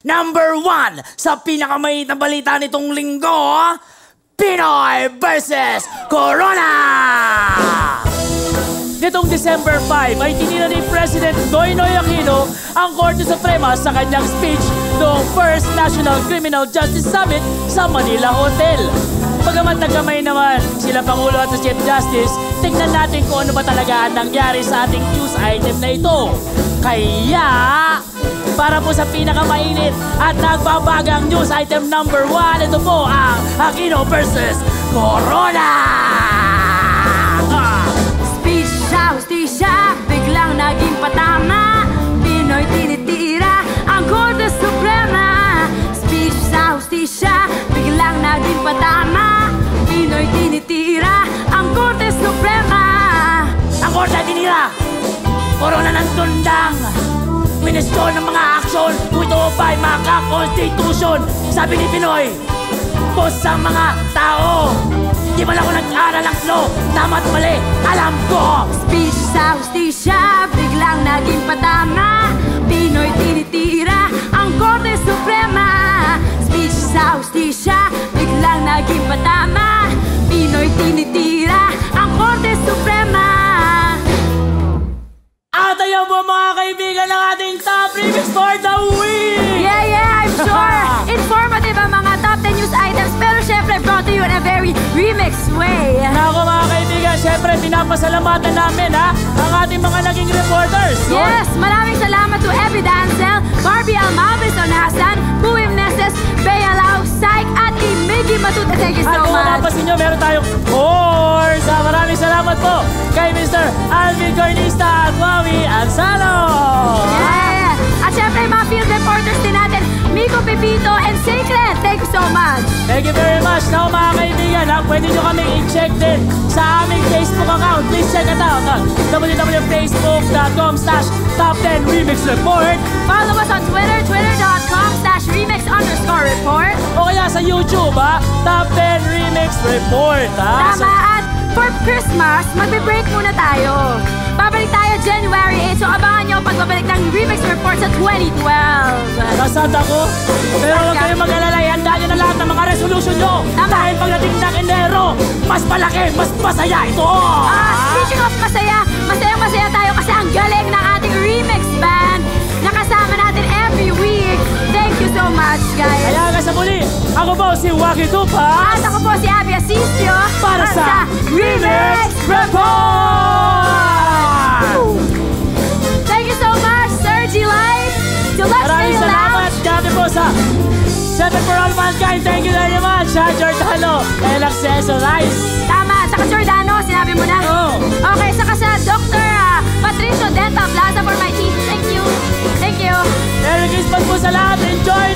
Number one sa pinakamait na balita nitong linggo, Pinoy versus Corona! Nitong December 5 ay tinira ni President Noynoy Aquino ang Korte Suprema sa kanyang speech noong First National Criminal Justice Summit sa Manila Hotel. Bagamat nagkamay naman sila Pangulo at Chief Justice, tignan natin kung ano ba talaga ang nangyari sa ating news item na ito. Kaya, para po sa pinakamainit at nagbabagang news item number one, ito po ang Aquino versus Corona! Ah! Speech sa hustisya, biglang naging patama Pinoy tinitira ang Korte Suprema Speech sa hustisya, biglang naging patama Pinoy tinitira ang Korte Suprema Ang korte tinira! Corona ng tundang! Ministro ng mga aksyon. Kung ito ba'y maka-constitution Sabi ni Pinoy, boss ang mga tao. Di man ako nag-aral ng law, tama't mali, alam ko. Speech sa hustisya, biglang naging patama. Pinoy tinitira ang Korte Suprema. Speech sa hustisya, biglang naging patama. Pinoy tinitira kaibigan ng ating top remix for the week! Yeah, yeah, I'm sure Informative ang mga top 10 news items Pero syempre brought to you in a very remixed way Nako mga kaibigan, syempre pinapasalamatan namin ha ang ating mga naging reporters. Yun. Yes, maraming salamat to Evie Dancel, Barbie Almavis Onasan, Buim Neses, Bea Lau, Syke, at kay Mickey Matuta. Thank you At so kung much. mapapansin nyo, meron tayong po kay Mr. Alvin Cornista at Wawi Ansalo. Yeah! At syempre, mga field reporters din natin, Miko Pepito and Sacred. Thank you so much. Thank you very much. Now mga kaibigan, ha, pwede nyo kami i-check din sa aming Facebook account. Please check it out at www.facebook.com slash top 10 remix report Follow us on Twitter, twitter.com slash remix underscore report. o kaya sa YouTube, ha, top 10 remix report. Ha? Tama for Christmas, magbe-break muna tayo. Babalik tayo January 8, so abangan nyo pagbabalik ng Remix Report sa 2012. Nasad ako. Pero huwag kayong mag-alala, ihanda nyo na lahat ng mga resolution nyo. Tama. Dahil pagdating ng Enero, mas malaki, mas masaya ito. Ah, speaking of masaya, masayang masaya tayo kasi ang galing ng ating remix band. Nakasama natin every week. Thank you so much, guys. Kaya hanggang sa muli, ako po si Waki Tupas. At ako po si Abby Asisio para sa Remix Report! Thank you so much, Sergi Live. Still let's Maraming salamat dati po sa Seven for All Mankind. Thank you very much, ha, Giordano and Accesso Lice. Tama, saka Giordano, sinabi mo na. Oo. Okay, saka sa Dr. Ah, Patricio Denta Plaza for my teeth. Thank you. Thank you. Merry Christmas po sa lahat. Enjoy